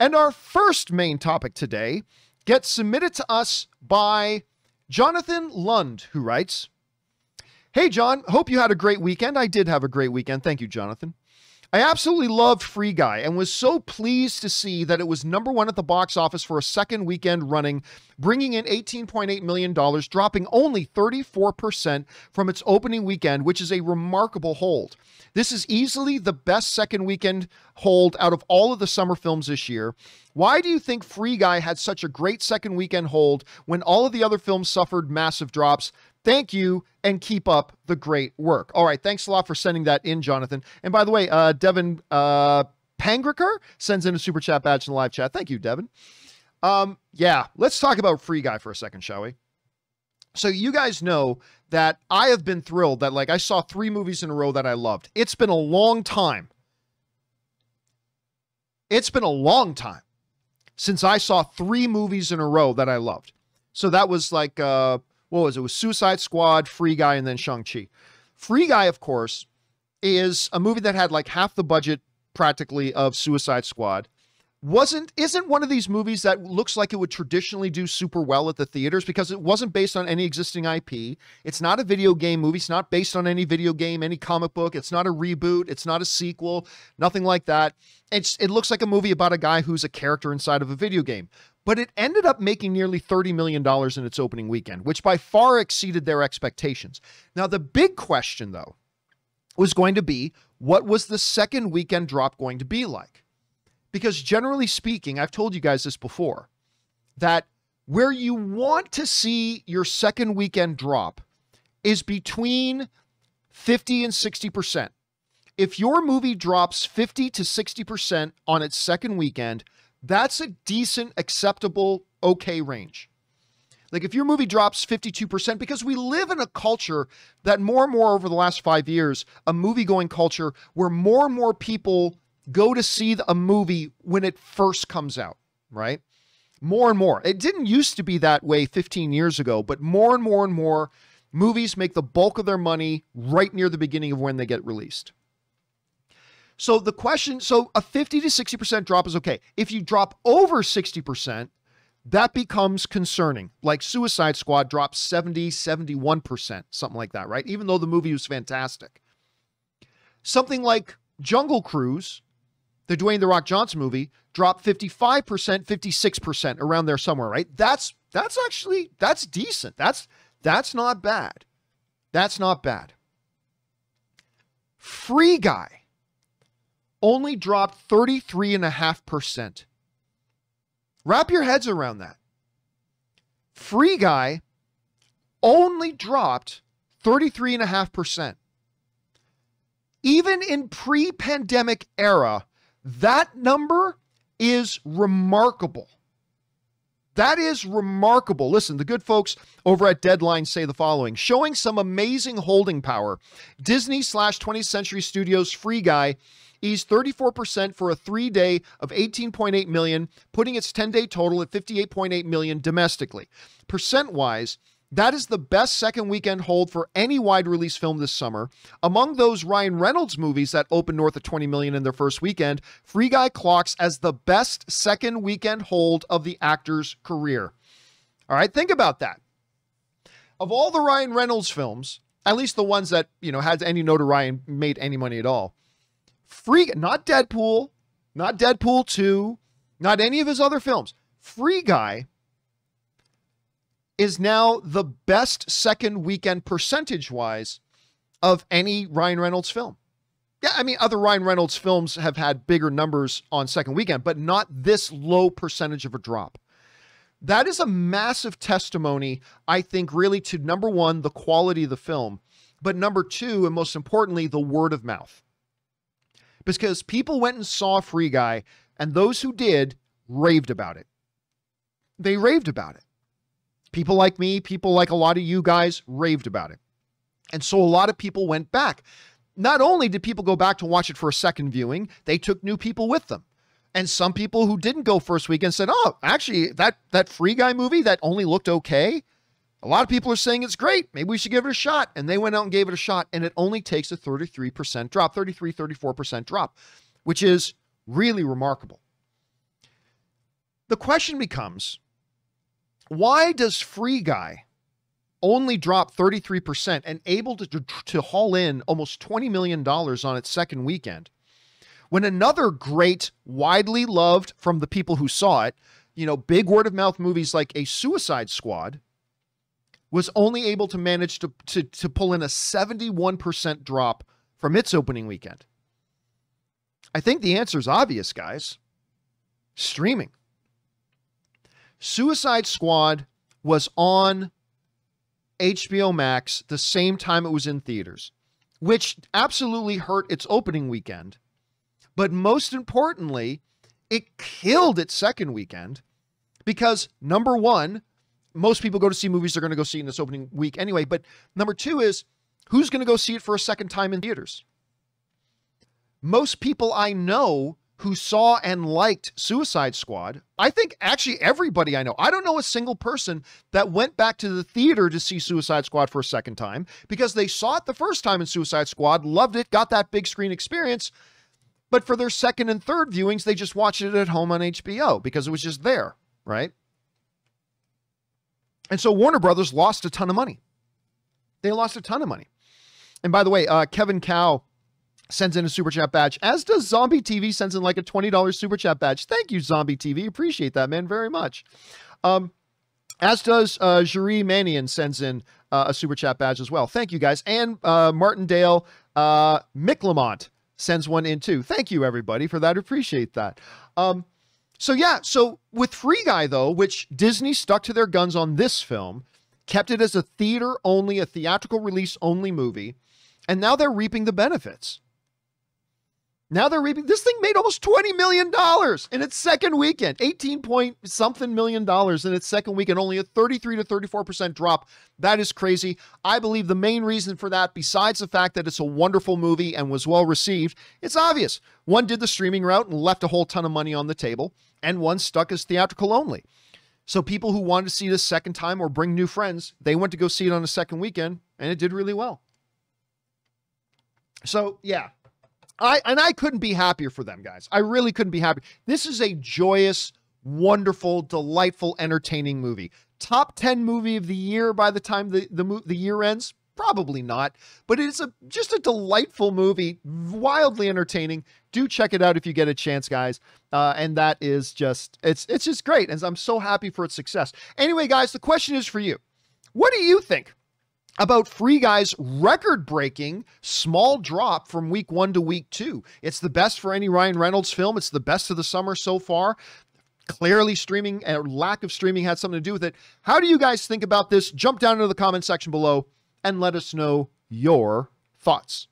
And our first main topic today gets submitted to us by Jonathan Lund, who writes Hey, John, hope you had a great weekend. I did have a great weekend. Thank you, Jonathan. I absolutely loved Free Guy and was so pleased to see that it was number one at the box office for a second weekend running, bringing in $18.8 million, dropping only 34% from its opening weekend, which is a remarkable hold. This is easily the best second weekend hold out of all of the summer films this year. Why do you think Free Guy had such a great second weekend hold when all of the other films suffered massive drops? Thank you and keep up the great work. All right. Thanks a lot for sending that in, Jonathan. And by the way, uh, Devin uh, Pangricker sends in a super chat badge in the live chat. Thank you, Devin. Um, yeah, let's talk about Free Guy for a second, shall we? So you guys know that I have been thrilled that like I saw three movies in a row that I loved. It's been a long time. It's been a long time since I saw three movies in a row that I loved. So that was like uh what was it? it was Suicide Squad, Free Guy, and then Shang-Chi. Free Guy, of course, is a movie that had like half the budget practically of Suicide Squad. Wasn't isn't one of these movies that looks like it would traditionally do super well at the theaters because it wasn't based on any existing IP. It's not a video game movie. It's not based on any video game, any comic book. It's not a reboot. It's not a sequel. Nothing like that. It's it looks like a movie about a guy who's a character inside of a video game but it ended up making nearly $30 million in its opening weekend, which by far exceeded their expectations. Now, the big question, though, was going to be what was the second weekend drop going to be like? Because generally speaking, I've told you guys this before, that where you want to see your second weekend drop is between 50 and 60%. If your movie drops 50 to 60% on its second weekend, that's a decent, acceptable, okay range. Like if your movie drops 52%, because we live in a culture that more and more over the last five years, a movie going culture where more and more people go to see a movie when it first comes out, right? More and more. It didn't used to be that way 15 years ago, but more and more and more movies make the bulk of their money right near the beginning of when they get released. So the question, so a 50 to 60% drop is okay. If you drop over 60%, that becomes concerning. Like Suicide Squad dropped 70, 71%, something like that, right? Even though the movie was fantastic. Something like Jungle Cruise, the Dwayne The Rock Johnson movie, dropped 55%, 56% around there somewhere, right? That's that's actually that's decent. That's that's not bad. That's not bad. Free Guy only dropped 33.5%. Wrap your heads around that. Free Guy only dropped 33.5%. Even in pre pandemic era, that number is remarkable. That is remarkable. Listen, the good folks over at Deadline say the following showing some amazing holding power. Disney slash 20th Century Studios Free Guy eased 34% for a three day of 18.8 million, putting its 10 day total at 58.8 million domestically. Percent wise, that is the best second weekend hold for any wide release film this summer. Among those Ryan Reynolds movies that opened north of 20 million in their first weekend, Free Guy clocks as the best second weekend hold of the actor's career. All right, think about that. Of all the Ryan Reynolds films, at least the ones that, you know, had any notoriety made any money at all, Free, not Deadpool, not Deadpool 2, not any of his other films. Free Guy is now the best second weekend percentage wise of any Ryan Reynolds film. Yeah, I mean, other Ryan Reynolds films have had bigger numbers on second weekend, but not this low percentage of a drop. That is a massive testimony, I think, really to number one, the quality of the film, but number two, and most importantly, the word of mouth because people went and saw Free Guy, and those who did raved about it. They raved about it. People like me, people like a lot of you guys raved about it. And so a lot of people went back. Not only did people go back to watch it for a second viewing, they took new people with them. And some people who didn't go first weekend said, "Oh, actually, that that Free Guy movie that only looked okay, a lot of people are saying it's great. Maybe we should give it a shot. And they went out and gave it a shot. And it only takes a 33% drop, 33, 34% drop, which is really remarkable. the question becomes why does Free Guy only drop 33% and able to, to, to haul in almost $20 million on its second weekend? When another great, widely loved from the people who saw it, you know, big word of mouth movies like A Suicide Squad was only able to manage to, to, to pull in a 71% drop from its opening weekend. I think the answer is obvious, guys. Streaming. Suicide Squad was on HBO Max the same time it was in theaters, which absolutely hurt its opening weekend. But most importantly, it killed its second weekend because number one, most people go to see movies they're going to go see in this opening week anyway. But number two is who's going to go see it for a second time in theaters? Most people I know who saw and liked Suicide Squad, I think actually everybody I know, I don't know a single person that went back to the theater to see Suicide Squad for a second time because they saw it the first time in Suicide Squad, loved it, got that big screen experience. But for their second and third viewings, they just watched it at home on HBO because it was just there, right? And so Warner Brothers lost a ton of money. They lost a ton of money. And by the way, uh, Kevin Cow sends in a super chat badge, as does Zombie TV sends in like a $20 super chat badge. Thank you, Zombie TV. Appreciate that, man, very much. Um, as does uh, Juri Manian sends in uh, a super chat badge as well. Thank you, guys. And uh, Martindale uh, Micklemont sends one in too. Thank you, everybody, for that. Appreciate that. Um, so, yeah, so with Free Guy, though, which Disney stuck to their guns on this film, kept it as a theater only, a theatrical release only movie, and now they're reaping the benefits. Now they're reaping. This thing made almost $20 million in its second weekend, 18 point something million dollars in its second weekend, only a 33 to 34% drop. That is crazy. I believe the main reason for that, besides the fact that it's a wonderful movie and was well received, it's obvious. One did the streaming route and left a whole ton of money on the table, and one stuck as theatrical only. So people who wanted to see this second time or bring new friends, they went to go see it on a second weekend, and it did really well. So, yeah, I and I couldn't be happier for them, guys. I really couldn't be happy. This is a joyous, wonderful, delightful, entertaining movie. Top 10 movie of the year by the time the the, the year ends? Probably not, but it's a just a delightful movie, wildly entertaining. Do check it out if you get a chance, guys. Uh, and that is just it's it's just great, and I'm so happy for its success. Anyway, guys, the question is for you: What do you think? About Free Guy's record breaking small drop from week one to week two. It's the best for any Ryan Reynolds film. It's the best of the summer so far. Clearly, streaming or lack of streaming had something to do with it. How do you guys think about this? Jump down into the comment section below and let us know your thoughts.